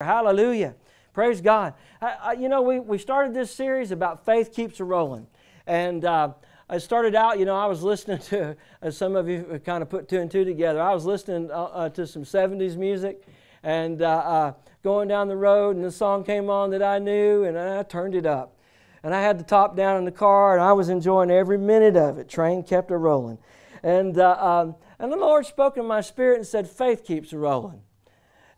Hallelujah. Praise God. I, I, you know, we, we started this series about faith keeps a rolling. And uh, I started out, you know, I was listening to, as some of you kind of put two and two together, I was listening uh, uh, to some 70s music and uh, uh, going down the road, and the song came on that I knew, and I turned it up. And I had the top down in the car, and I was enjoying every minute of it. Train kept a rolling. And, uh, um, and the Lord spoke in my spirit and said, Faith keeps a rolling.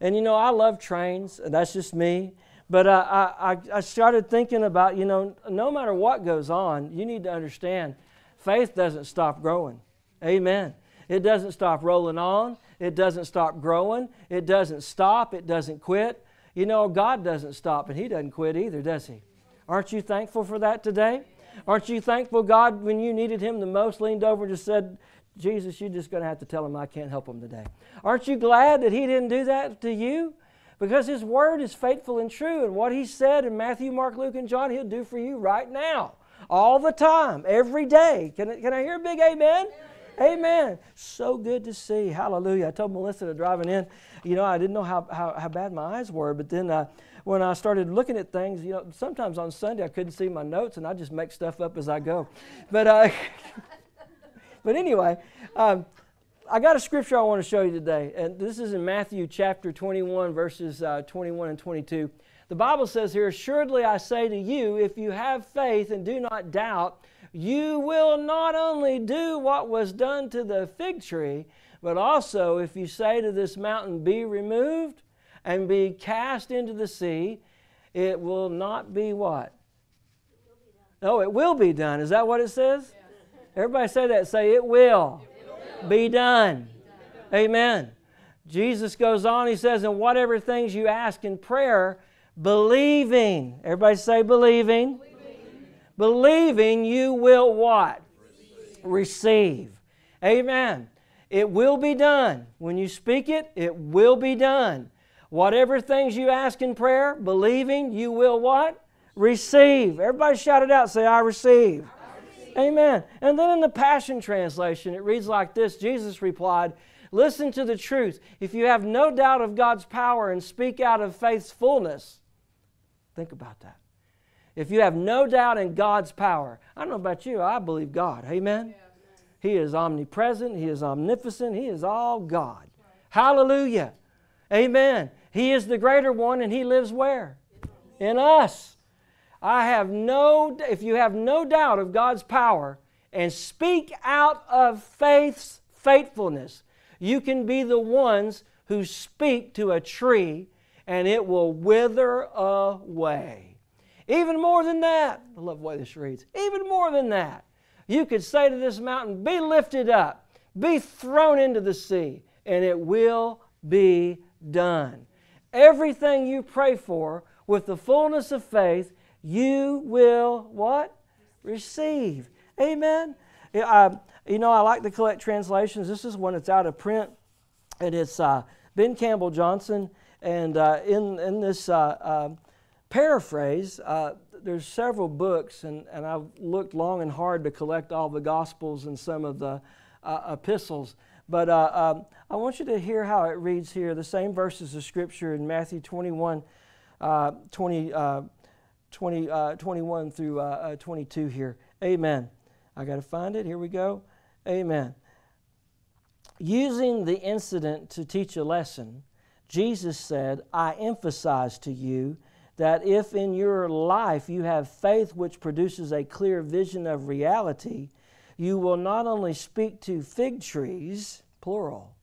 And you know, I love trains, that's just me. But uh, I, I started thinking about, you know, no matter what goes on, you need to understand faith doesn't stop growing. Amen. It doesn't stop rolling on, it doesn't stop growing, it doesn't stop, it doesn't quit. You know, God doesn't stop, and He doesn't quit either, does He? Aren't you thankful for that today? Aren't you thankful God, when you needed Him the most, leaned over and just said, Jesus, you're just going to have to tell him I can't help him today. Aren't you glad that he didn't do that to you? Because his word is faithful and true, and what he said in Matthew, Mark, Luke, and John, he'll do for you right now, all the time, every day. Can, I, can I hear a big amen? amen? Amen. So good to see. Hallelujah. I told Melissa to driving in, you know, I didn't know how, how, how bad my eyes were, but then uh, when I started looking at things, you know, sometimes on Sunday I couldn't see my notes, and I just make stuff up as I go. But uh, But anyway, um, I got a scripture I want to show you today, and this is in Matthew chapter 21, verses uh, 21 and 22. The Bible says here, Assuredly I say to you, if you have faith and do not doubt, you will not only do what was done to the fig tree, but also if you say to this mountain, Be removed and be cast into the sea, it will not be what? Oh, it will be done. Is that what it says? Everybody say that. Say, it will, it will. be done. Amen. Jesus goes on, he says, and whatever things you ask in prayer, believing. Everybody say believing. Believing, believing you will what? Receive. Receive. Amen. It will be done. When you speak it, it will be done. Whatever things you ask in prayer, believing you will what? Receive. Everybody shout it out. Say, I receive. Amen. And then in the Passion Translation, it reads like this Jesus replied, Listen to the truth. If you have no doubt of God's power and speak out of faith's fullness, think about that. If you have no doubt in God's power, I don't know about you, I believe God. Amen? He is omnipresent, He is omnipotent, He is all God. Hallelujah. Amen. He is the greater one and He lives where? In us. I have no, if you have no doubt of God's power and speak out of faith's faithfulness, you can be the ones who speak to a tree and it will wither away. Even more than that, I love the way this reads, even more than that, you could say to this mountain, Be lifted up, be thrown into the sea, and it will be done. Everything you pray for with the fullness of faith you will what? Receive. Amen. Uh, you know, I like to collect translations. This is one that's out of print, and it's uh, Ben Campbell Johnson. And uh, in in this uh, uh, paraphrase, uh, there's several books, and, and I've looked long and hard to collect all the Gospels and some of the epistles. But um, I want you to hear how it reads here. The same verses of Scripture in Matthew 21, 20. 20, uh, 21 through uh, uh 22 here. Amen. I got to find it. Here we go. Amen. Using the incident to teach a lesson, Jesus said, I emphasize to you that if in your life you have faith which produces a clear vision of reality, you will not only speak to fig trees, plural,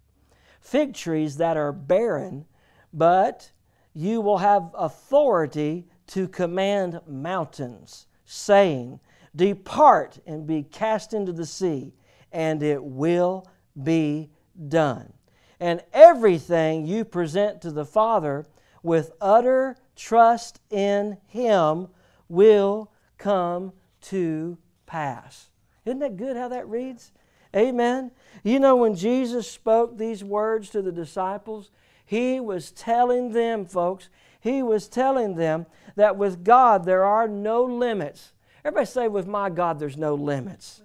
fig trees that are barren, but you will have authority to command mountains, saying, Depart and be cast into the sea, and it will be done. And everything you present to the Father with utter trust in Him will come to pass. Isn't that good how that reads? Amen. You know, when Jesus spoke these words to the disciples, He was telling them, folks, he was telling them that with God there are no limits. Everybody say, with my God there's no limits.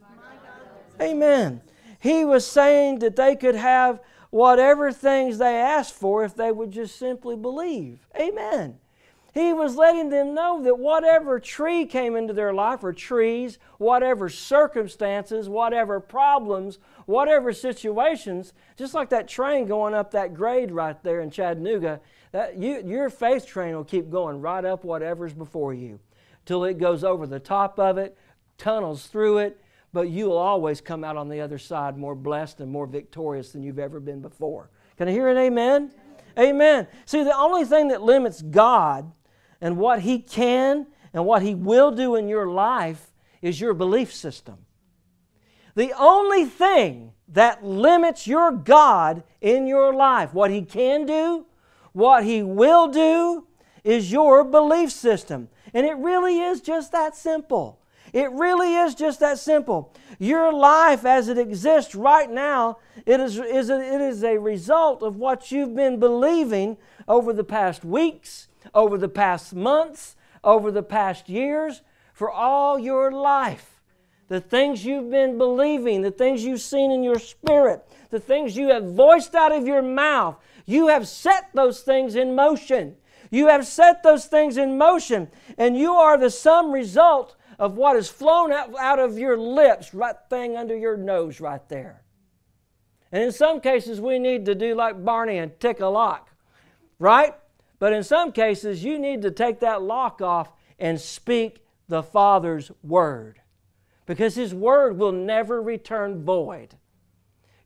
Amen. He was saying that they could have whatever things they asked for if they would just simply believe. Amen. He was letting them know that whatever tree came into their life, or trees, whatever circumstances, whatever problems, whatever situations, just like that train going up that grade right there in Chattanooga, that you, your faith train will keep going right up whatever's before you till it goes over the top of it, tunnels through it, but you will always come out on the other side more blessed and more victorious than you've ever been before. Can I hear an amen? Amen. See, the only thing that limits God and what He can and what He will do in your life is your belief system. The only thing that limits your God in your life, what He can do, what He will do, is your belief system. And it really is just that simple. It really is just that simple. Your life as it exists right now, it is, is a, it is a result of what you've been believing over the past weeks, over the past months, over the past years, for all your life. The things you've been believing, the things you've seen in your spirit, the things you have voiced out of your mouth, you have set those things in motion. You have set those things in motion, and you are the sum result of what has flown out, out of your lips, right thing under your nose right there. And in some cases, we need to do like Barney and tick a lock, right? But in some cases, you need to take that lock off and speak the Father's word because His word will never return void.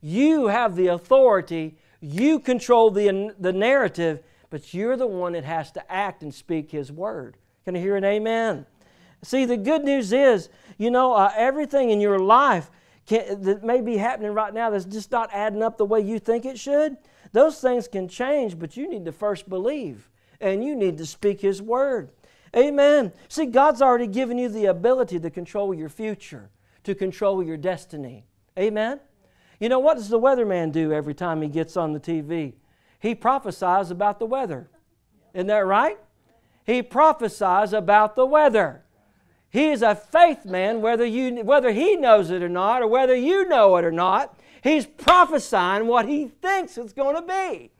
You have the authority, you control the, the narrative, but you're the one that has to act and speak His word. Can I hear an amen? See, the good news is, you know, uh, everything in your life can, that may be happening right now that's just not adding up the way you think it should, those things can change, but you need to first believe and you need to speak His word. Amen. See, God's already given you the ability to control your future, to control your destiny. Amen. You know, what does the weatherman do every time he gets on the TV? he prophesies about the weather. Isn't that right? He prophesies about the weather. He is a faith man, whether, you, whether he knows it or not, or whether you know it or not. He's prophesying what he thinks it's going to be.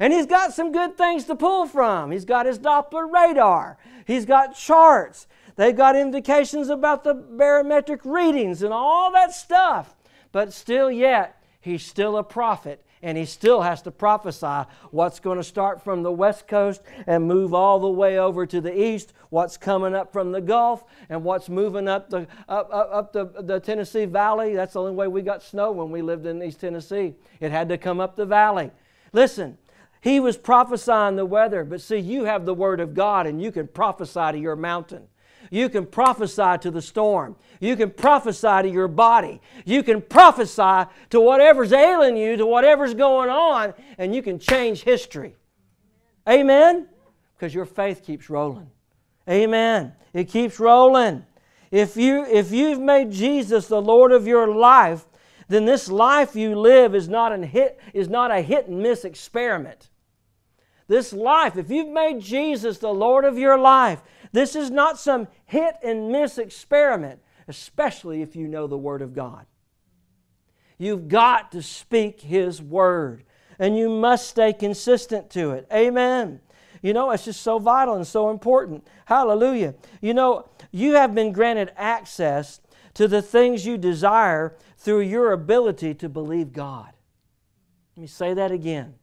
And he's got some good things to pull from. He's got his Doppler radar, he's got charts, they've got indications about the barometric readings and all that stuff. But still, yet, he's still a prophet and he still has to prophesy what's going to start from the west coast and move all the way over to the east, what's coming up from the Gulf, and what's moving up the up, up, up the, the Tennessee Valley. That's the only way we got snow when we lived in East Tennessee. It had to come up the valley. Listen, he was prophesying the weather, but see, you have the Word of God and you can prophesy to your mountain. You can prophesy to the storm. You can prophesy to your body. You can prophesy to whatever's ailing you, to whatever's going on, and you can change history. Amen? Because your faith keeps rolling. Amen. It keeps rolling. If, you, if you've made Jesus the Lord of your life, then this life you live is not, an hit, is not a hit and miss experiment. This life, if you've made Jesus the Lord of your life, this is not some hit and miss experiment, especially if you know the Word of God. You've got to speak His Word, and you must stay consistent to it. Amen. You know, it's just so vital and so important. Hallelujah. You know, you have been granted access to the things you desire through your ability to believe God. Let me say that again.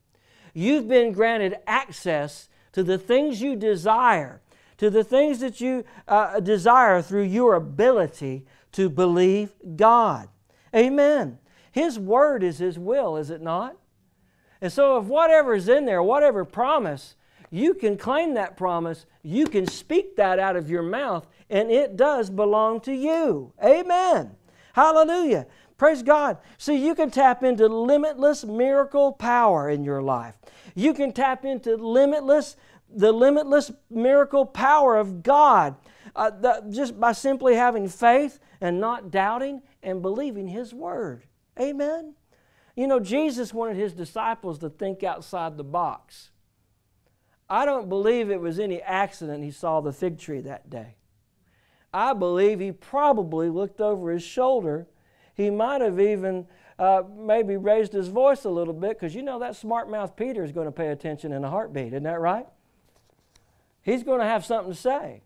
You've been granted access to the things you desire to the things that you uh, desire through your ability to believe God. Amen. His word is His will, is it not? And so, if whatever is in there, whatever promise, you can claim that promise, you can speak that out of your mouth, and it does belong to you. Amen. Hallelujah. Praise God. See, you can tap into limitless miracle power in your life. You can tap into limitless the limitless miracle power of God uh, the, just by simply having faith and not doubting and believing His Word. Amen. You know, Jesus wanted His disciples to think outside the box. I don't believe it was any accident He saw the fig tree that day. I believe He probably looked over His shoulder. He might have even uh, maybe raised his voice a little bit because you know that smart mouth Peter is going to pay attention in a heartbeat, isn't that right? He's going to have something to say.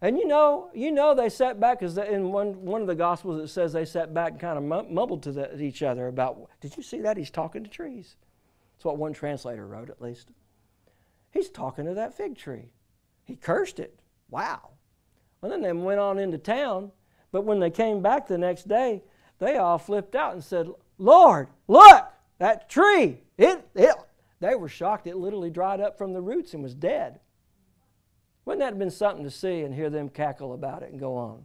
And you know, you know they sat back because in one, one of the Gospels it says they sat back and kind of mumbled to the, each other about, did you see that? He's talking to trees. That's what one translator wrote, at least. He's talking to that fig tree. He cursed it. Wow. Well, then they went on into town, but when they came back the next day, they all flipped out and said, Lord, look, that tree, it, it. They were shocked. It literally dried up from the roots and was dead. Wouldn't that have been something to see and hear them cackle about it and go on?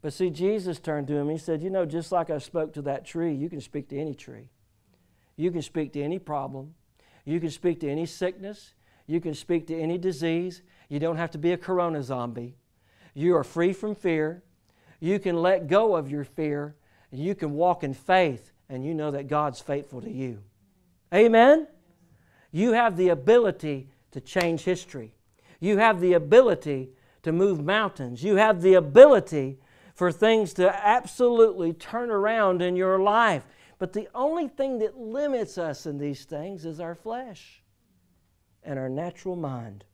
But see, Jesus turned to him. He said, You know, just like I spoke to that tree, you can speak to any tree. You can speak to any problem. You can speak to any sickness. You can speak to any disease. You don't have to be a corona zombie. You are free from fear. You can let go of your fear. And you can walk in faith, and you know that God's faithful to you. Amen? You have the ability to change history. You have the ability to move mountains. You have the ability for things to absolutely turn around in your life. But the only thing that limits us in these things is our flesh and our natural mind.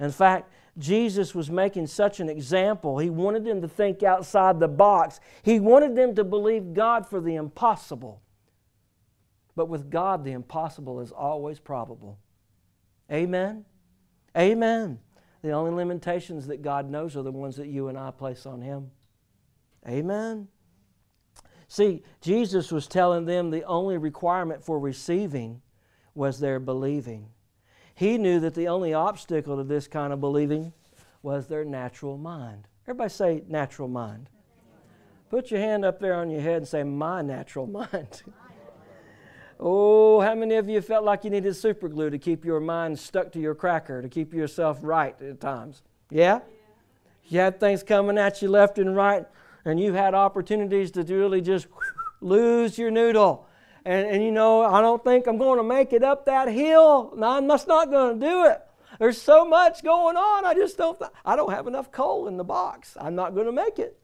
In fact, Jesus was making such an example. He wanted them to think outside the box. He wanted them to believe God for the impossible. But with God, the impossible is always probable. Amen? Amen. The only limitations that God knows are the ones that you and I place on Him. Amen. See, Jesus was telling them the only requirement for receiving was their believing. He knew that the only obstacle to this kind of believing was their natural mind. Everybody say natural mind. Put your hand up there on your head and say, My natural mind. Oh, how many of you felt like you needed super glue to keep your mind stuck to your cracker, to keep yourself right at times? Yeah? You had things coming at you left and right, and you had opportunities to really just lose your noodle. And, and you know, I don't think I'm going to make it up that hill. No, I'm just not going to do it. There's so much going on. I just don't, I don't have enough coal in the box. I'm not going to make it.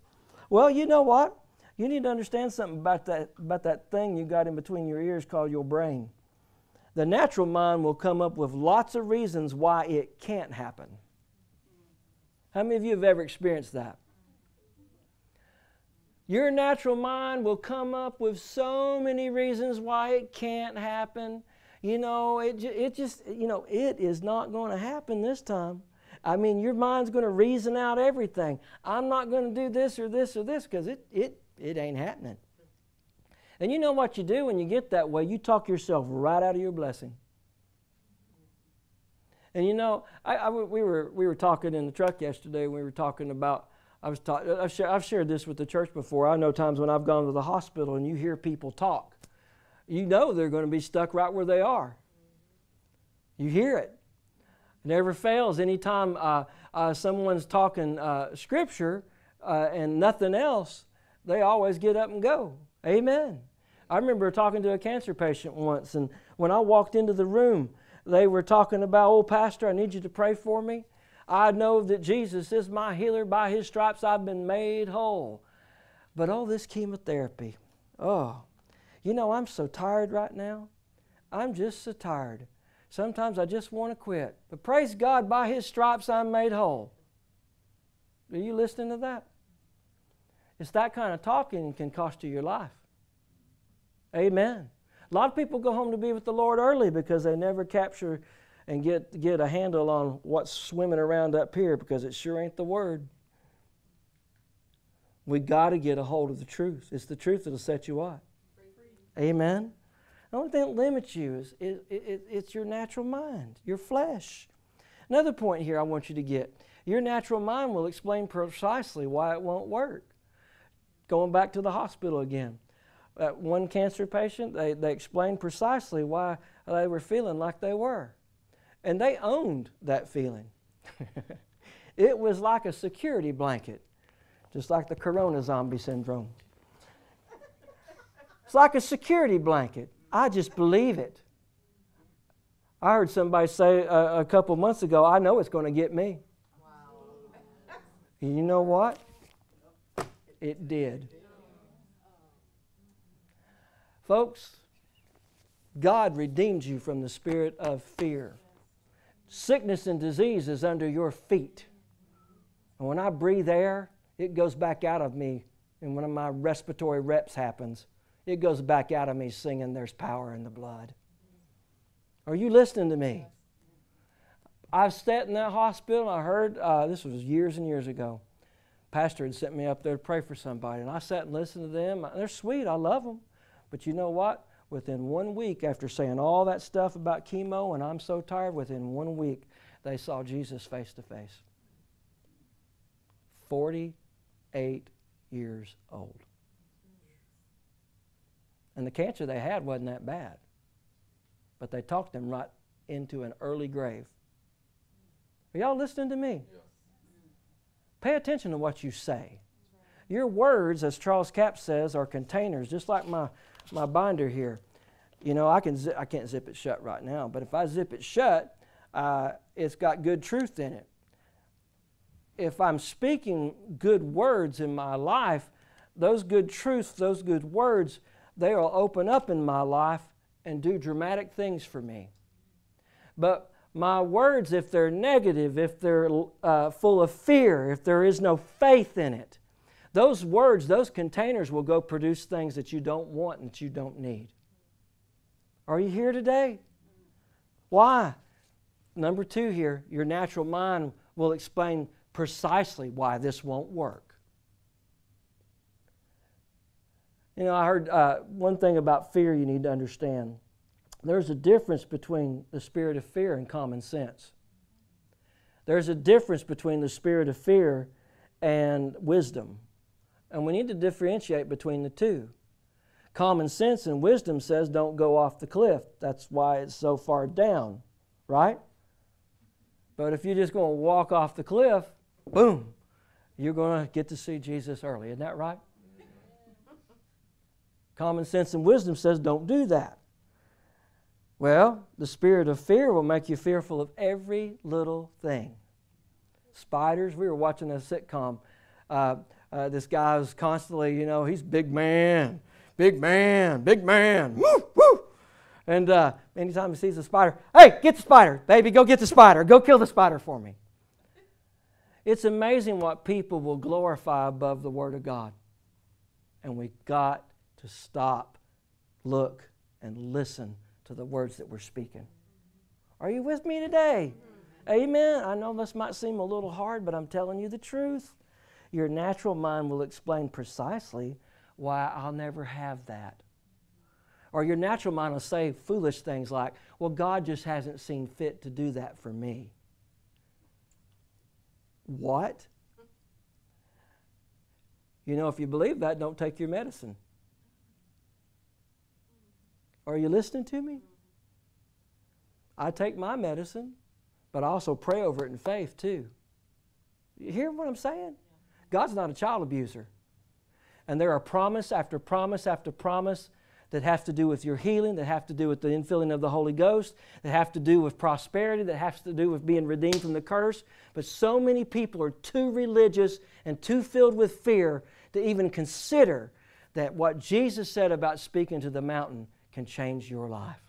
Well, you know what? You need to understand something about that, about that thing you got in between your ears called your brain. The natural mind will come up with lots of reasons why it can't happen. How many of you have ever experienced that? Your natural mind will come up with so many reasons why it can't happen. You know, it, it just, you know, it is not going to happen this time. I mean, your mind's going to reason out everything. I'm not going to do this or this or this because it, it, it ain't happening. And you know what you do when you get that way? You talk yourself right out of your blessing. And you know, I, I, we, were, we were talking in the truck yesterday. We were talking about, I was talk, I've, shared, I've shared this with the church before. I know times when I've gone to the hospital and you hear people talk, you know they're going to be stuck right where they are. You hear it. It never fails. Anytime uh, uh, someone's talking uh, scripture uh, and nothing else, they always get up and go. Amen. I remember talking to a cancer patient once, and when I walked into the room, they were talking about, oh, Pastor, I need you to pray for me. I know that Jesus is my healer. By his stripes, I've been made whole. But oh, this chemotherapy. Oh, you know, I'm so tired right now. I'm just so tired. Sometimes I just want to quit. But praise God, by his stripes, I'm made whole. Are you listening to that? It's that kind of talking can cost you your life. Amen. A lot of people go home to be with the Lord early because they never capture and get, get a handle on what's swimming around up here because it sure ain't the Word. We got to get a hold of the truth. It's the truth that'll set you up. Amen. The only thing that limits you is it, it, it's your natural mind, your flesh. Another point here I want you to get your natural mind will explain precisely why it won't work going back to the hospital again. That one cancer patient, they, they explained precisely why they were feeling like they were. And they owned that feeling. it was like a security blanket, just like the corona zombie syndrome. It's like a security blanket. I just believe it. I heard somebody say a, a couple months ago, I know it's going to get me. Wow. You know what? It did. Folks, God redeemed you from the spirit of fear. Sickness and disease is under your feet. And when I breathe air, it goes back out of me. And when my respiratory reps happens, it goes back out of me singing, There's power in the blood. Are you listening to me? I've sat in that hospital. I heard, uh, this was years and years ago. Pastor had sent me up there to pray for somebody, and I sat and listened to them. They're sweet, I love them. But you know what? Within one week, after saying all that stuff about chemo, and I'm so tired, within one week, they saw Jesus face to face. 48 years old. And the cancer they had wasn't that bad. But they talked them right into an early grave. Are y'all listening to me? Yeah. Pay attention to what you say. Your words, as Charles Capps says, are containers, just like my, my binder here. You know, I, can I can't zip it shut right now, but if I zip it shut, uh, it's got good truth in it. If I'm speaking good words in my life, those good truths, those good words, they will open up in my life and do dramatic things for me. But my words, if they're negative, if they're uh, full of fear, if there is no faith in it, those words, those containers will go produce things that you don't want and that you don't need. Are you here today? Why? Number two here, your natural mind will explain precisely why this won't work. You know, I heard uh, one thing about fear you need to understand there's a difference between the spirit of fear and common sense. There's a difference between the spirit of fear and wisdom. And we need to differentiate between the two. Common sense and wisdom says don't go off the cliff. That's why it's so far down, right? But if you're just going to walk off the cliff, boom, you're going to get to see Jesus early. Isn't that right? Common sense and wisdom says don't do that. Well, the spirit of fear will make you fearful of every little thing. Spiders, we were watching a sitcom. Uh, uh, this guy was constantly, you know, he's big man, big man, big man, woo, woo. And uh, anytime he sees a spider, hey, get the spider, baby, go get the spider, go kill the spider for me. It's amazing what people will glorify above the Word of God. And we got to stop, look, and listen to the words that we're speaking. Are you with me today? Amen. I know this might seem a little hard, but I'm telling you the truth. Your natural mind will explain precisely why I'll never have that. Or your natural mind will say foolish things like, well, God just hasn't seen fit to do that for me. What? You know, if you believe that, don't take your medicine. Are you listening to me? I take my medicine, but I also pray over it in faith too. You hear what I'm saying? God's not a child abuser. And there are promise after promise after promise that have to do with your healing, that have to do with the infilling of the Holy Ghost, that have to do with prosperity, that has to do with being redeemed from the curse. But so many people are too religious and too filled with fear to even consider that what Jesus said about speaking to the mountain can change your life.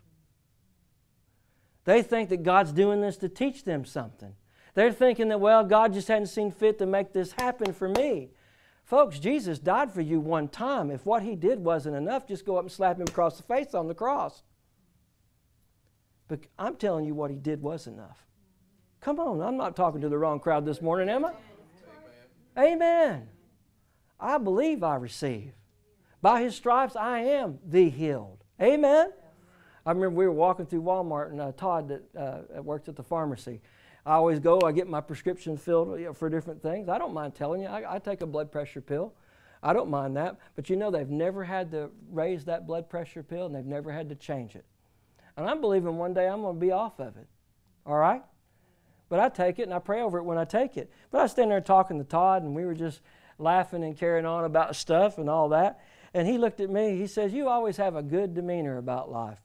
They think that God's doing this to teach them something. They're thinking that, well, God just hadn't seen fit to make this happen for me. Folks, Jesus died for you one time. If what he did wasn't enough, just go up and slap him across the face on the cross. But I'm telling you what he did was enough. Come on, I'm not talking to the wrong crowd this morning, am I? Amen. Amen. I believe I receive. By his stripes I am the healed. Amen. I remember we were walking through Walmart, and uh, Todd that uh, works at the pharmacy. I always go. I get my prescription filled you know, for different things. I don't mind telling you. I, I, take a blood pressure pill. I don't mind that. But you know, they've never had to raise that blood pressure pill, and they've never had to change it. And I'm believing one day I'm going to be off of it. All right. But I take it and I pray over it when I take it. But I stand there talking to Todd, and we were just laughing and carrying on about stuff and all that. And he looked at me. He says, You always have a good demeanor about life.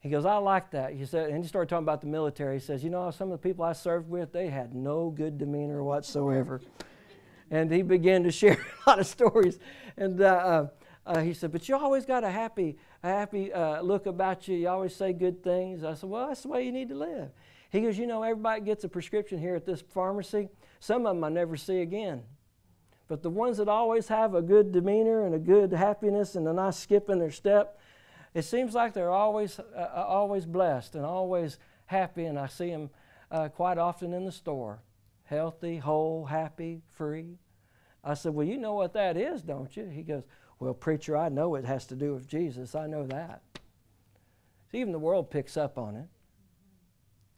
He goes, I like that. He said, and he started talking about the military. He says, You know, some of the people I served with, they had no good demeanor whatsoever. and he began to share a lot of stories. And uh, uh, uh, he said, but you always got a happy, a happy uh, look about you. You always say good things. I said, well, that's the way you need to live. He goes, you know, everybody gets a prescription here at this pharmacy. Some of them I never see again. But the ones that always have a good demeanor and a good happiness and a nice skip in their step, it seems like they're always, uh, uh always blessed and always happy. And I see them uh, quite often in the store healthy, whole, happy, free. I said, Well, you know what that is, don't you? He goes, Well, preacher, I know it has to do with Jesus. I know that. See, even the world picks up on it.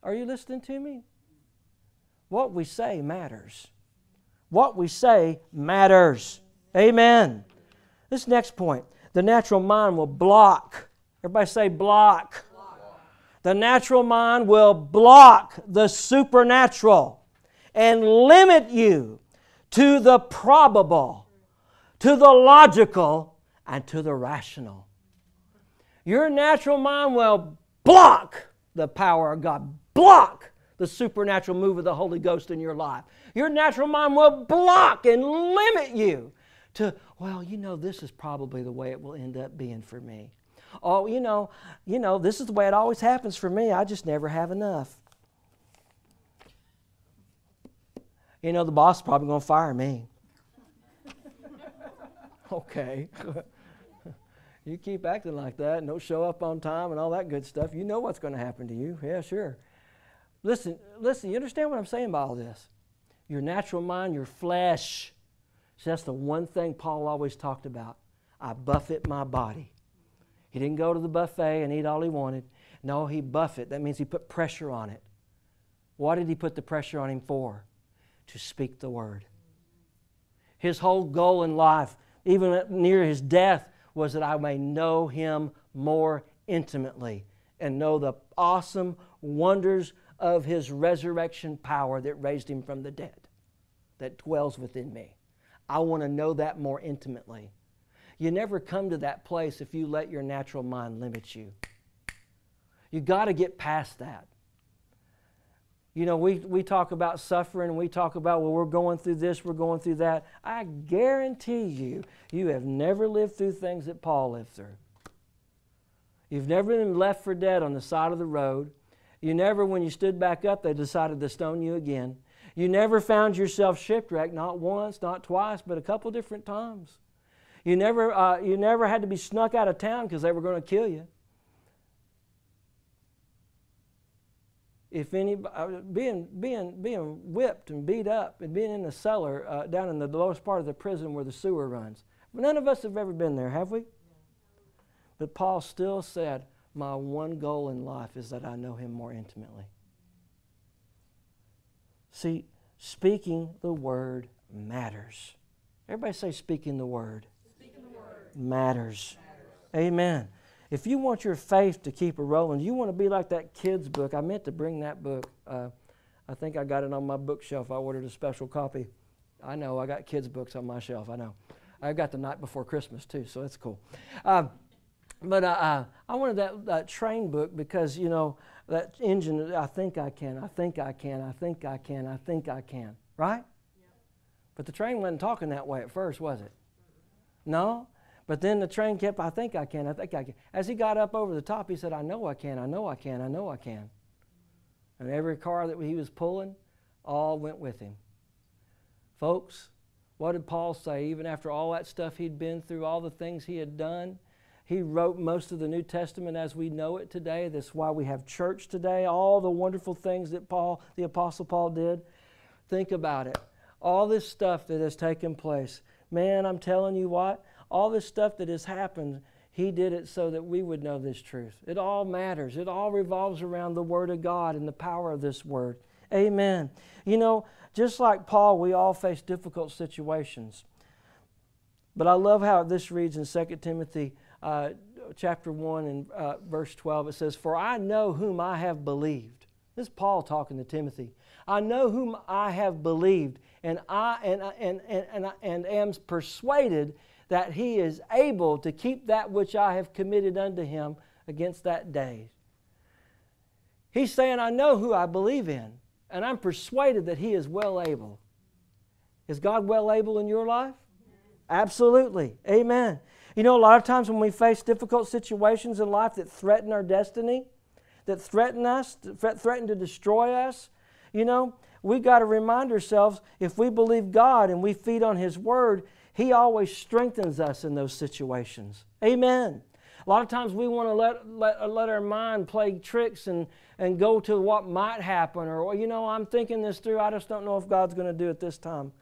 Are you listening to me? What we say matters. What we say matters. Amen. This next point the natural mind will block. Everybody say block. The natural mind will block the supernatural and limit you to the probable, to the logical, and to the rational. Your natural mind will block the power of God, block the supernatural move of the Holy Ghost in your life. Your natural mind will block and limit you to, well, you know, this is probably the way it will end up being for me. Oh, you know, you know, this is the way it always happens for me. I just never have enough. you know, the boss is probably going to fire me. okay. you keep acting like that and don't show up on time and all that good stuff. You know what's going to happen to you. Yeah, sure. Listen, listen, you understand what I'm saying by all this? Your natural mind, your flesh. That's the one thing Paul always talked about. I buffet my body. He didn't go to the buffet and eat all he wanted. No, he buffet. That means he put pressure on it. What did he put the pressure on him for? to speak the word. His whole goal in life, even near his death, was that I may know him more intimately and know the awesome wonders of his resurrection power that raised him from the dead, that dwells within me. I want to know that more intimately. You never come to that place if you let your natural mind limit you. You got to get past that. You know, we, we talk about suffering we talk about, well, we're going through this, we're going through that. I guarantee you, you have never lived through things that Paul lived through. You've never been left for dead on the side of the road. You never, when you stood back up, they decided to stone you again. You never found yourself shipwrecked, not once, not twice, but a couple different times. You never, uh, you never had to be snuck out of town because they were going to kill you. if any uh, being being being whipped and beat up and being in the cellar uh, down in the lowest part of the prison where the sewer runs. None of us have ever been there, have we? But Paul still said, "My one goal in life is that I know Him more intimately." See, speaking the word matters. Everybody say, "Speaking the word." Speaking the word. Matters. matters. Amen. If you want your faith to keep a rolling, you want to be like that kid's book. I meant to bring that book. Uh, I think I got it on my bookshelf. I ordered a special copy. I know, I got kids' books on my shelf. I know. I got the night before Christmas, too, so that's cool. Uh, but uh, uh, I wanted that, that train book because, you know, that engine, I think I can, I think I can, I think I can, I think I can, right? Yeah. But the train wasn't talking that way at first, was it? No? But then the train kept, I think I can, I think I can. As he got up over the top, he said, I know I can, I know I can, I know I can. And every car that he was pulling, all went with him. Folks, what did Paul say? Even after all that stuff he'd been through, all the things he had done, he wrote most of the New Testament as we know it today. That's why we have church today. All the wonderful things that Paul, the Apostle Paul, did. Think about it. All this stuff that has taken place. Man, I'm telling you what, all this stuff that has happened, He did it so that we would know this truth. It all matters. It all revolves around the Word of God and the power of this Word. Amen. You know, just like Paul, we all face difficult situations. But I love how this reads in 2 Timothy uh, chapter 1 and uh, verse 12. It says, For I know whom I have believed. This is Paul talking to Timothy. I know whom I have believed, and I and, and, and, and, and am persuaded that he is able to keep that which I have committed unto him against that day. He's saying, I know who I believe in, and I'm persuaded that he is well able. Is God well able in your life? Absolutely. Amen. You know, a lot of times when we face difficult situations in life that threaten our destiny, that threaten us, threaten to destroy us, you know, we got to remind ourselves if we believe God and we feed on His Word, He always strengthens us in those situations. Amen. A lot of times we want to let, let, let our mind play tricks and, and go to what might happen, or, you know, I'm thinking this through, I just don't know if God's going to do it this time.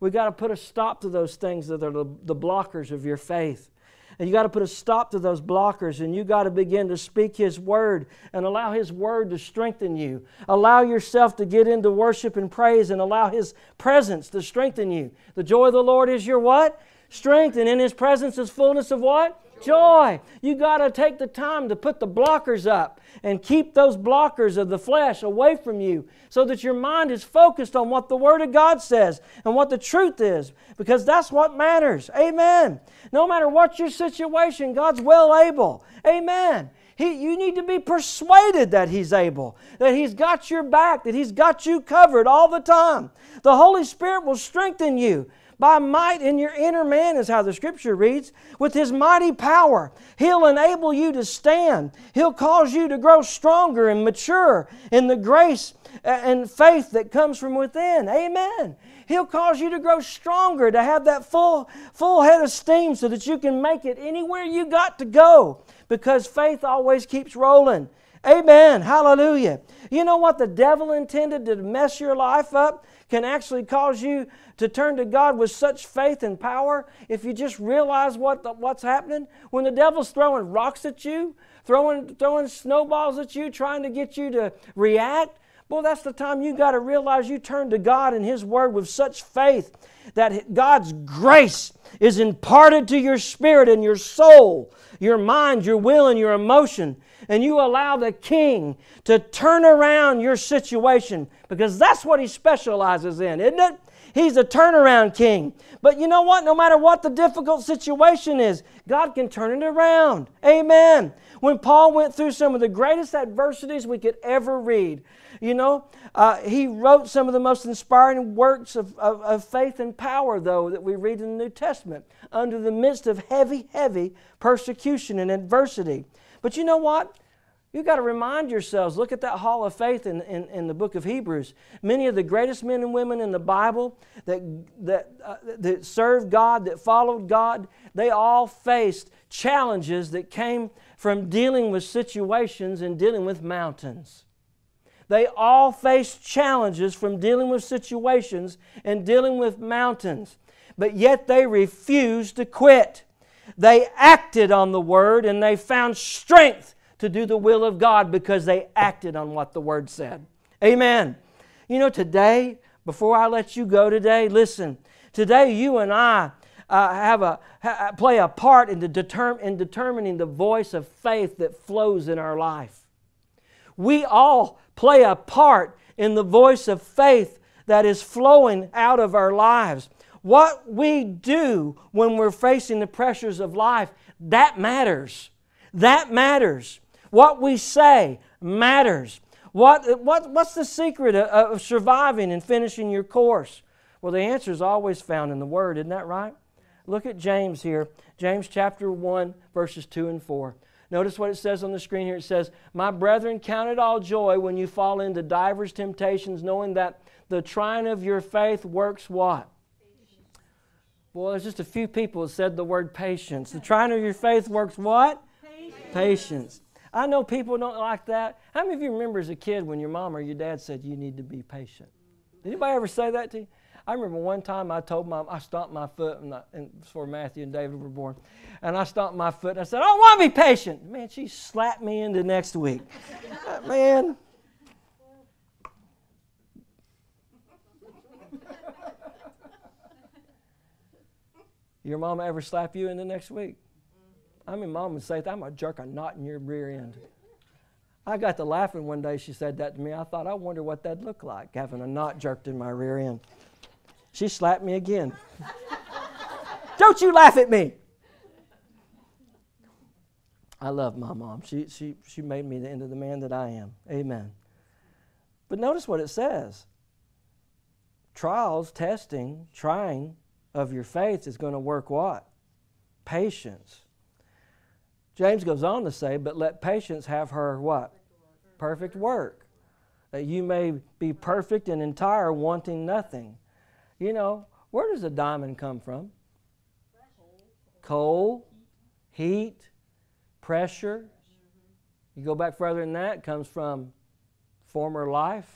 we got to put a stop to those things that are the, the blockers of your faith. And you got to put a stop to those blockers and you got to begin to speak His Word and allow His Word to strengthen you. Allow yourself to get into worship and praise and allow His presence to strengthen you. The joy of the Lord is your what? Strength. And in His presence is fullness of what? Joy. You got to take the time to put the blockers up and keep those blockers of the flesh away from you so that your mind is focused on what the Word of God says and what the truth is because that's what matters. Amen. No matter what your situation, God's well able. Amen. He, you need to be persuaded that He's able, that He's got your back, that He's got you covered all the time. The Holy Spirit will strengthen you by might in your inner man, is how the scripture reads. With his mighty power, he'll enable you to stand. He'll cause you to grow stronger and mature in the grace uh, and faith that comes from within. Amen. He'll cause you to grow stronger, to have that full, full head of steam so that you can make it anywhere you got to go because faith always keeps rolling. Amen. Hallelujah. You know what the devil intended to mess your life up can actually cause you to turn to God with such faith and power if you just realize what the, what's happening. When the devil's throwing rocks at you, throwing, throwing snowballs at you, trying to get you to react, well, that's the time you got to realize you turn to God and His Word with such faith that God's grace is imparted to your spirit and your soul, your mind, your will, and your emotion. And you allow the King to turn around your situation because that's what He specializes in, isn't it? He's a turnaround king. But you know what? No matter what the difficult situation is, God can turn it around. Amen. When Paul went through some of the greatest adversities we could ever read, you know, uh, he wrote some of the most inspiring works of, of, of faith and power, though, that we read in the New Testament under the midst of heavy, heavy persecution and adversity. But you know what? You've got to remind yourselves look at that hall of faith in, in, in, the book of Hebrews. Many of the greatest men and women in the Bible that, that, uh, that served God, that followed God, they all faced challenges that came from dealing with situations and dealing with mountains. They all faced challenges from dealing with situations and dealing with mountains, but yet they refused to quit. They acted on the word and they found strength to do the will of God because they acted on what the Word said. Amen. You know, today, before I let you go today, listen, today you and I uh, have a, ha, play a part in, the determ- in determining the voice of faith that flows in our life. We all play a part in the voice of faith that is flowing out of our lives. What we do when we're facing the pressures of life, that matters. That matters. What we say matters. What, what, what's the secret of, of surviving and finishing your course? Well, the answer is always found in the Word, isn't that right? Look at James here. James chapter 1, verses 2 and 4. Notice what it says on the screen here. It says, My brethren, count it all joy when you fall into divers temptations, knowing that the trying of your faith works what? Well, there's just a few people that said the word patience. The trying of your faith works what? Patience. patience. I know people don't like that. How many of you remember as a kid when your mom or your dad said you need to be patient? Did anybody ever say that to you? I remember one time I told my I stomped my foot, and, I, and before Matthew and David were born, and I stomped my foot, and I said, I don't want to be patient. Man, she slapped me into next week. Man. Your mom ever slap you into next week? I mean, mom would say, I'm a jerk a knot in your rear end. I got to laughing one day. She said that to me. I thought, I wonder what that'd look like, having a knot jerked in my rear end. She slapped me again. Don't you laugh at me. I love my mom. She, she, she made me into the man that I am. Amen. But notice what it says trials, testing, trying of your faith is going to work what? patience. James goes on to say, but let patience have her what? Perfect work. That you may be perfect and entire, wanting nothing. You know, where does a diamond come from? Coal, heat, pressure. You go back further than that, comes from former life,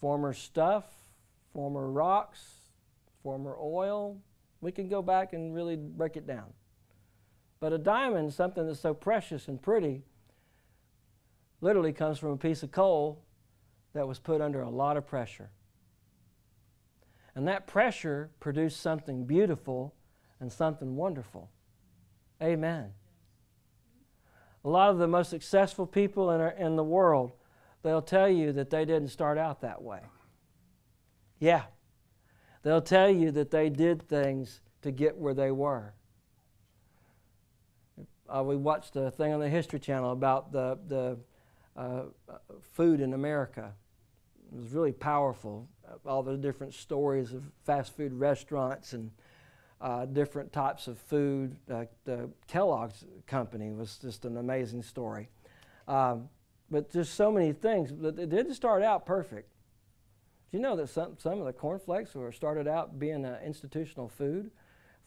former stuff, former rocks, former oil. We can go back and really break it down. But a diamond, something that's so precious and pretty, literally comes from a piece of coal that was put under a lot of pressure. And that pressure produced something beautiful and something wonderful. Amen. A lot of the most successful people in, our, in the world, they'll tell you that they didn't start out that way. Yeah. They'll tell you that they did things to get where they were uh, we watched a thing on the History Channel about the, the uh, food in America. It was really powerful. All the different stories of fast food restaurants and uh, different types of food. the Kellogg's company was just an amazing story. Um, but just so many things. But it didn't start out perfect. Do you know that some, some of the cornflakes were started out being institutional food?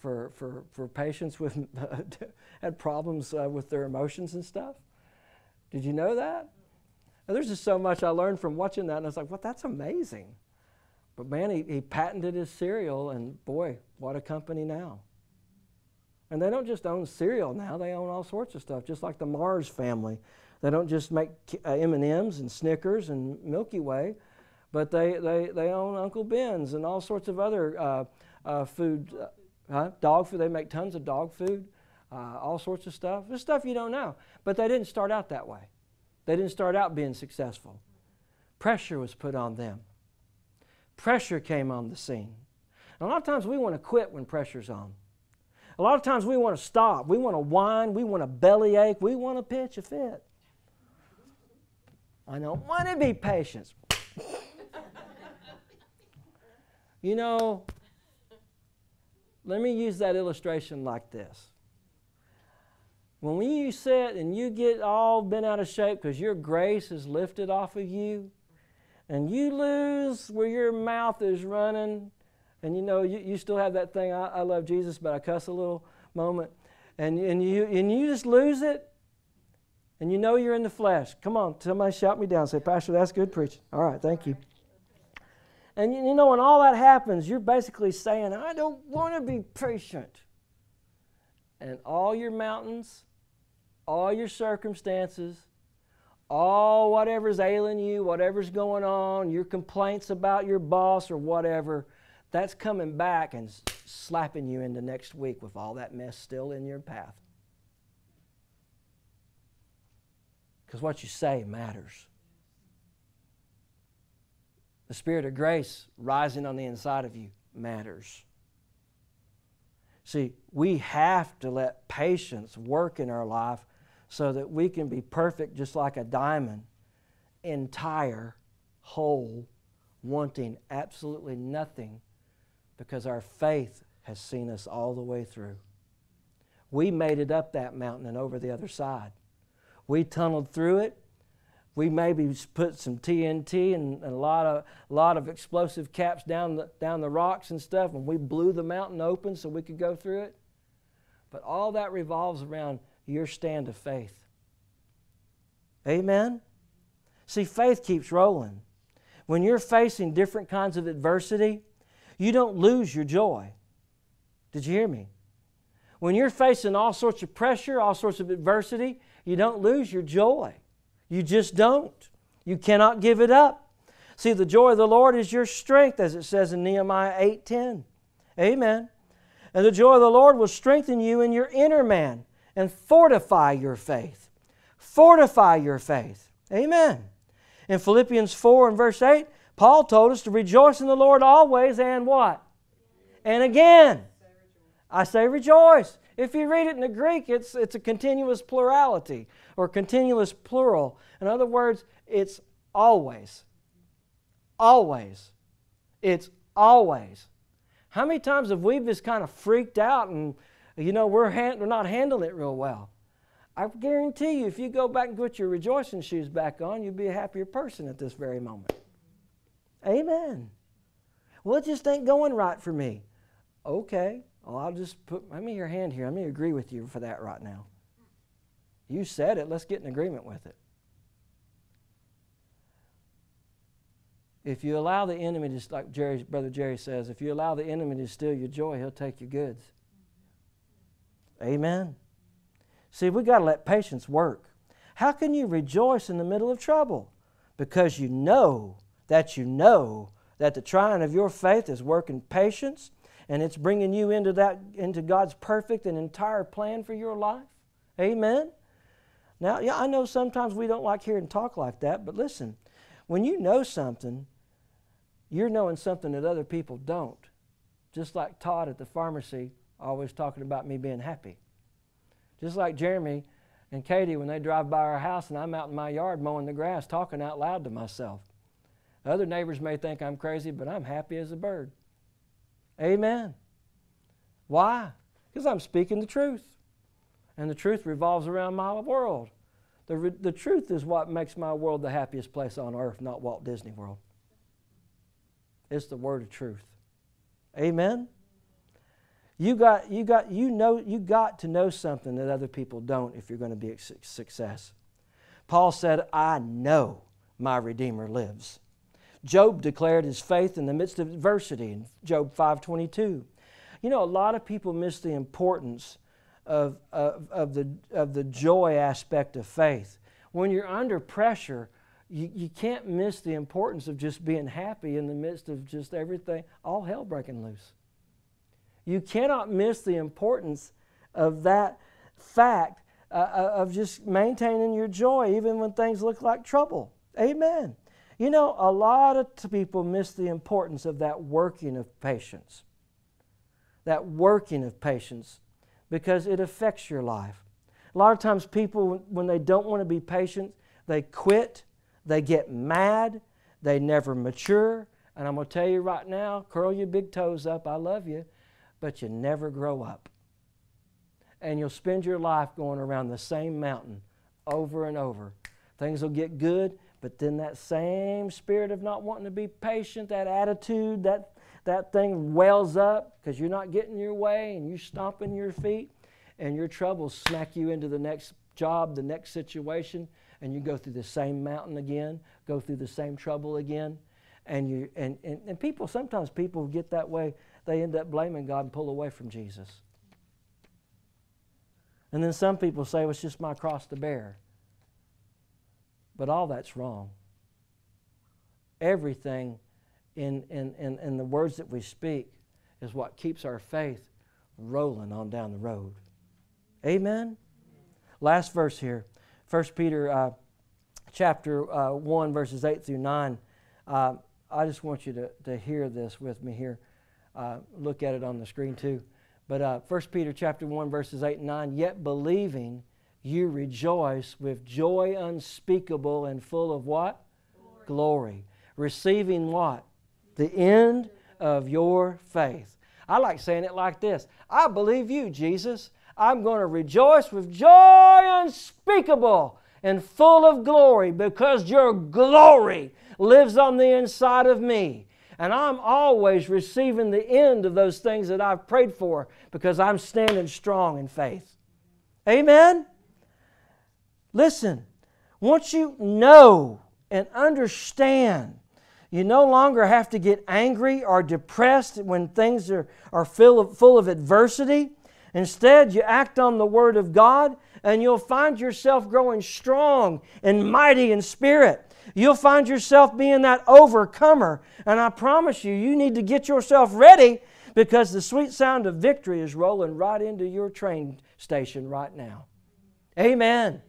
for, for, for patients with had problems uh, with their emotions and stuff. Did you know that? And there's just so much I learned from watching that, and I was like, well, that's amazing. But man, he, he patented his cereal, and boy, what a company now. And they don't just own cereal now; they own all sorts of stuff, just like the Mars family. They don't just make uh, M&Ms and Snickers and Milky Way, but they, they, they own Uncle Ben's and all sorts of other uh, uh, food uh? Dog food, they make tons of dog food, uh, all sorts of stuff. There's stuff you don't know. But they didn't start out that way. They didn't start out being successful. Pressure was put on them. Pressure came on the scene. And a lot of times we want to quit when pressure's on. A lot of times we want to stop. We want to whine. We want to bellyache. We want to pitch a fit. I don't want to be patient. you know, let me use that illustration like this. When you sit and you get all bent out of shape because your grace is lifted off of you, and you lose where your mouth is running, and you know you, you still have that thing, I, I love Jesus, but I cuss a little moment, and, and, you, and you just lose it, and you know you're in the flesh. Come on, somebody shout me down. Say, Pastor, that's good preaching. All right, thank you. And you know, when all that happens, you're basically saying, I don't want to be patient. And all your mountains, all your circumstances, all whatever's ailing you, whatever's going on, your complaints about your boss or whatever, that's coming back and slapping you into next week with all that mess still in your path. Because what you say matters the Spirit of grace rising on the inside of you matters. See, we have to let patience work in our life so that we can be perfect just like a diamond, entire, whole, wanting absolutely nothing because our faith has seen us all the way through. We made it up that mountain and over the other side. We tunneled through it we maybe put some TNT and, and, a lot of a lot of explosive caps down the down the rocks and stuff, and we blew the mountain open so we could go through it. But all that revolves around your stand of faith. Amen. See, faith keeps rolling. When you're facing different kinds of adversity, you don't lose your joy. Did you hear me? When you're facing all sorts of pressure, all sorts of adversity, you don't lose your joy. You just don't. You cannot give it up. See, the joy of the Lord is your strength, as it says in Nehemiah 8:10. Amen. And the joy of the Lord will strengthen you in your inner man and fortify your faith. Fortify your faith. Amen. In Philippians 4 and verse 8, Paul told us to rejoice in the Lord always and what? And again. I say rejoice. If you read it in the Greek, it's, it's a continuous plurality or continuous plural. In other words, it's always. Always. It's always. How many times have we just kind of freaked out and You know, we're, hand, we're not handling it real well. I guarantee you, if you go back and put your rejoicing shoes back on, you'd be a happier person at this very moment. Amen. Well, it just ain't going right for me. Okay. Well, I'll just put, let me your hand here. Let me agree with you for that right now. You said it. Let's get in agreement with it. If you allow the enemy to, like Jerry, Brother Jerry says, if you allow the enemy to steal your joy, he'll take your goods. Amen. See, we got to let patience work. How can you rejoice in the middle of trouble? Because you know that you know that the trying of your faith is working patience and it's bringing you into that into God's perfect and entire plan for your life. Amen. Now, yeah, I know sometimes we don't like hearing talk like that, but listen, when you know something, you're knowing something that other people don't. Just like Todd at the pharmacy, always talking about me being happy. Just like Jeremy and Katie when they drive by our house and I'm out in my yard mowing the grass, talking out loud to myself. Other neighbors may think I'm crazy, but I'm happy as a bird. Amen. Why? Because I'm speaking the truth. And the truth revolves around my world. The, the truth is what makes my world the happiest place on earth, not Walt Disney World. It's the word of truth. Amen. You got, you got, you know, you got to know something that other people don't if you're going to be a success. Paul said, I know my Redeemer lives. Job declared his faith in the midst of adversity in Job 5.22. You know, a lot of people miss the importance of, of, of, the, of the joy aspect of faith. When you're under pressure, you, you can't miss the importance of just being happy in the midst of just everything, all hell breaking loose. You cannot miss the importance of that fact uh, uh of just maintaining your joy even when things look like trouble. Amen. You know, a lot of people miss the importance of that working of patience. That working of patience because it affects your life. A lot of times, people, when they don't want to be patient, they quit they get mad. They never mature. And I'm going to tell you right now curl your big toes up. I love you. But you never grow up. And you'll spend your life going around the same mountain over and over. Things will get good, but then that same spirit of not wanting to be patient, that attitude, that, that thing wells up because you're not getting your way and you're stomping your feet, and your troubles smack you into the next job, the next situation, and you go through the same mountain again, go through the same trouble again. And, you, and, and, and people, sometimes people get that way, they end up blaming God and pull away from Jesus. And then some people say, well, it's just my cross to bear. But all that's wrong. Everything in, in, in, in the words that we speak is what keeps our faith rolling on down the road. Amen? Last verse here. 1 Peter uh, chapter uh, 1, verses 8 through 9. Uh, I just want you to, to hear this with me here. Uh, look at it on the screen too. But uh, 1 Peter chapter 1, verses 8 and 9. Yet believing you rejoice with joy unspeakable and full of what? Glory. Glory. Receiving what? The end of your faith. I like saying it like this I believe you, Jesus. I'm going to rejoice with joy unspeakable and full of glory because your glory lives on the inside of me. And I'm always receiving the end of those things that I've prayed for because I'm standing strong in faith. Amen? Listen, once you know and understand, you no longer have to get angry or depressed when things are, are full of, full of adversity. Instead, you act on the Word of God and you'll find yourself growing strong and mighty in spirit. You'll find yourself being that overcomer. And I promise you, you need to get yourself ready because the sweet sound of victory is rolling right into your train station right now. Amen.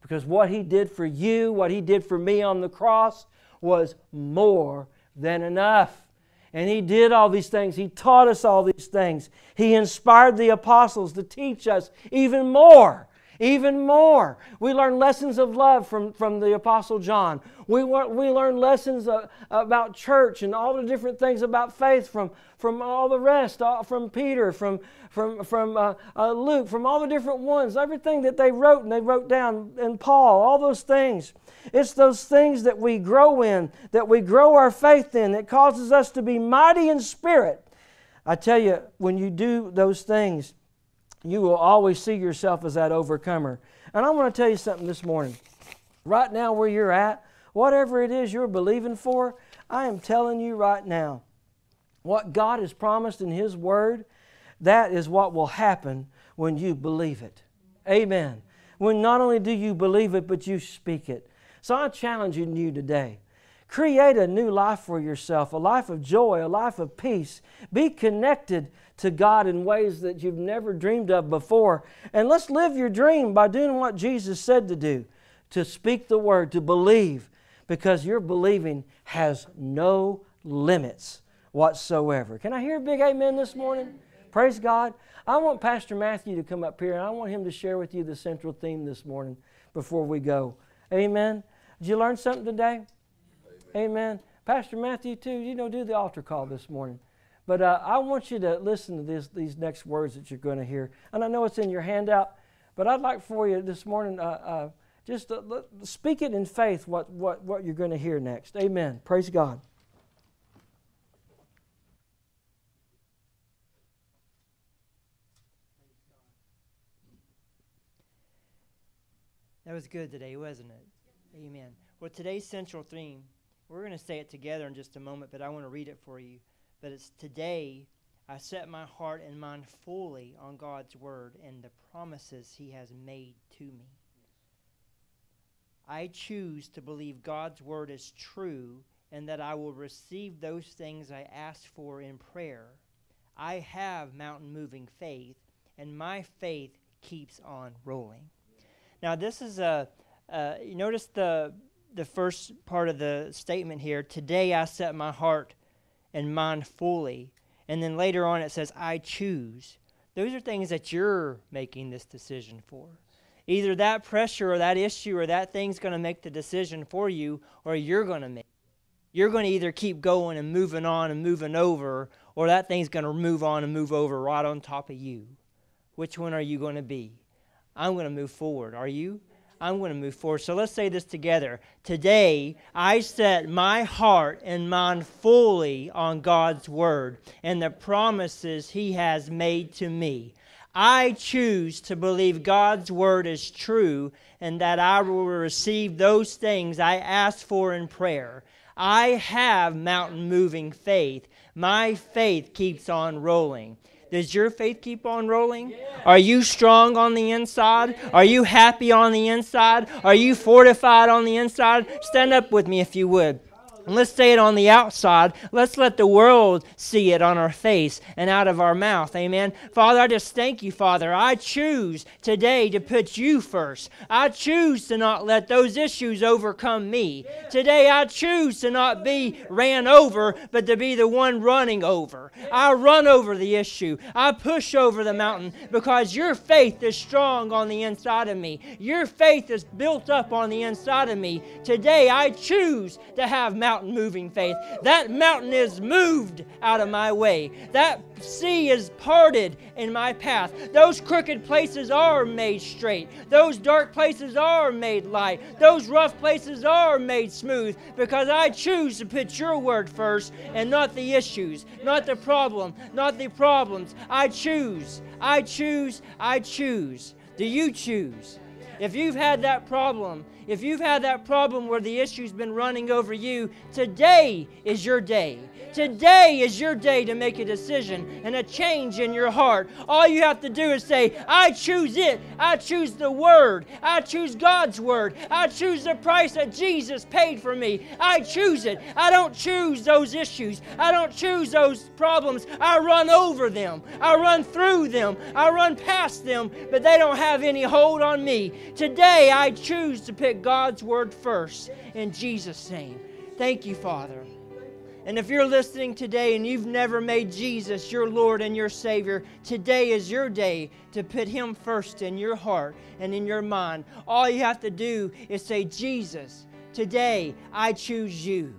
Because what He did for you, what He did for me on the cross, was more than enough. And he did all these things. He taught us all these things. He inspired the apostles to teach us even more. Even more. We learn lessons of love from, from the Apostle John. We, we learn lessons uh, about church and all the different things about faith from, from all the rest, all, from Peter, from, from, from uh, uh, Luke, from all the different ones, everything that they wrote and they wrote down, and Paul, all those things. It's those things that we grow in, that we grow our faith in, that causes us to be mighty in spirit. I tell you, when you do those things, you will always see yourself as that overcomer. And I want to tell you something this morning. Right now, where you're at, whatever it is you're believing for, I am telling you right now, what God has promised in His Word, that is what will happen when you believe it. Amen. When not only do you believe it, but you speak it. So I'm challenging you today. Create a new life for yourself, a life of joy, a life of peace. Be connected to God in ways that you've never dreamed of before. And let's live your dream by doing what Jesus said to do to speak the word, to believe, because your believing has no limits whatsoever. Can I hear a big amen this morning? Praise God. I want Pastor Matthew to come up here and I want him to share with you the central theme this morning before we go. Amen. Did you learn something today? Amen. amen. Pastor Matthew, too, you know, do the altar call this morning. But uh, I want you to listen to this, these next words that you're going to hear. And I know it's in your handout, but I'd like for you this morning uh, uh, just speak it in faith what, what, what you're going to hear next. Amen. Praise God. That was good today, wasn't it? Amen. Well, today's central theme, we're going to say it together in just a moment, but I want to read it for you. But it's today I set my heart and mind fully on God's word and the promises He has made to me. I choose to believe God's word is true and that I will receive those things I ask for in prayer. I have mountain moving faith, and my faith keeps on rolling. Now, this is a, uh, you notice the, the first part of the statement here. Today I set my heart and mind fully. And then later on it says, I choose. Those are things that you're making this decision for. Either that pressure or that issue or that thing's going to make the decision for you, or you're going to make. You're going to either keep going and moving on and moving over, or that thing's going to move on and move over right on top of you. Which one are you going to be? I'm going to move forward. Are you? I'm going to move forward. So let's say this together. Today, I set my heart and mind fully on God's Word and the promises He has made to me. I choose to believe God's Word is true and that I will receive those things I ask for in prayer. I have mountain moving faith. My faith keeps on rolling. Does your faith keep on rolling? Are you strong on the inside? Are you happy on the inside? Are you fortified on the inside? Stand up with me if you would. And let's say it on the outside. Let's let the world see it on our face and out of our mouth. Amen. Father, I just thank you, Father. I choose today to put you first. I choose to not let those issues overcome me. Today, I choose to not be ran over, but to be the one running over. I run over the issue. I push over the mountain because your faith is strong on the inside of me. Your faith is built up on the inside of me. Today, I choose to have mountain mountain moving faith. That mountain is moved out of my way. That sea is parted in my path. Those crooked places are made straight. Those dark places are made light. Those rough places are made smooth because I choose to put your word first and not the issues, not the problem, not the problems. I choose. I choose. I choose. Do you choose? If you've had that problem, if you've had that problem where the issue's been running over you, today is your day. Today is your day to make a decision and a change in your heart. All you have to do is say, I choose it. I choose the Word. I choose God's Word. I choose the price that Jesus paid for me. I choose it. I don't choose those issues. I don't choose those problems. I run over them. I run through them. I run past them, but they don't have any hold on me. Today, I choose to pick God's Word first in Jesus' name. Thank you, Father. And if you're listening today and you've never made Jesus your Lord and your Savior, today is your day to put Him first in your heart and in your mind. All you have to do is say, Jesus, today I choose you.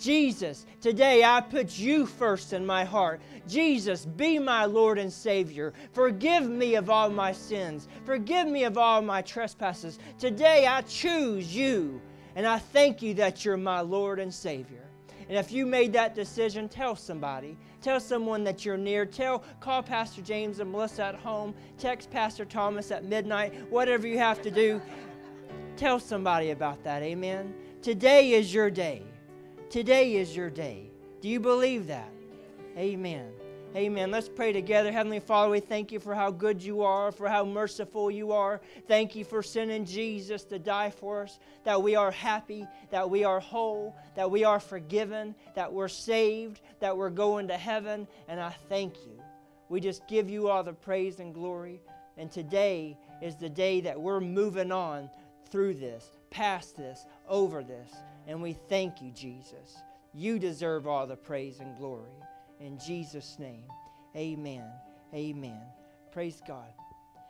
Jesus, today I put you first in my heart. Jesus, be my Lord and Savior. Forgive me of all my sins. Forgive me of all my trespasses. Today I choose you, and I thank you that you're my Lord and Savior. And if you made that decision, tell somebody. Tell someone that you're near. Tell, call Pastor James and Melissa at home. Text Pastor Thomas at midnight. Whatever you have to do, tell somebody about that. Amen. Today is your day. Today is your day. Do you believe that? Amen. Amen. Let's pray together. Heavenly Father, we thank you for how good you are, for how merciful you are. Thank you for sending Jesus to die for us, that we are happy, that we are whole, that we are forgiven, that we're saved, that we're going to heaven. And I thank you. We just give you all the praise and glory. And today is the day that we're moving on through this, past this, over this. And we thank you, Jesus. You deserve all the praise and glory. In Jesus' name, amen. Amen. Praise God.